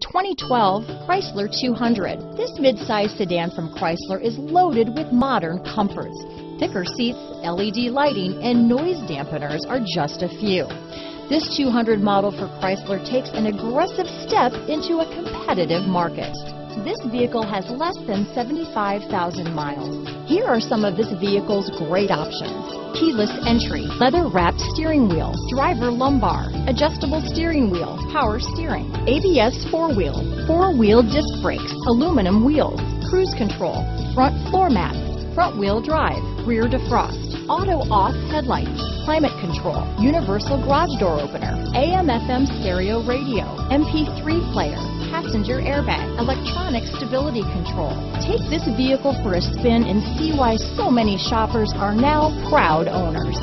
2012 Chrysler 200. This midsize sedan from Chrysler is loaded with modern comforts. Thicker seats, LED lighting, and noise dampeners are just a few. This 200 model for Chrysler takes an aggressive step into a competitive market. This vehicle has less than 75,000 miles. Here are some of this vehicle's great options. Keyless entry, leather wrapped steering wheel, driver lumbar, adjustable steering wheel, power steering, ABS four wheel, four wheel disc brakes, aluminum wheels, cruise control, front floor mats, front wheel drive, rear defrost, auto off headlights, climate control, universal garage door opener, AM FM stereo radio, MP3 player, passenger airbag, electronic stability control. Take this vehicle for a spin and see why so many shoppers are now proud owners.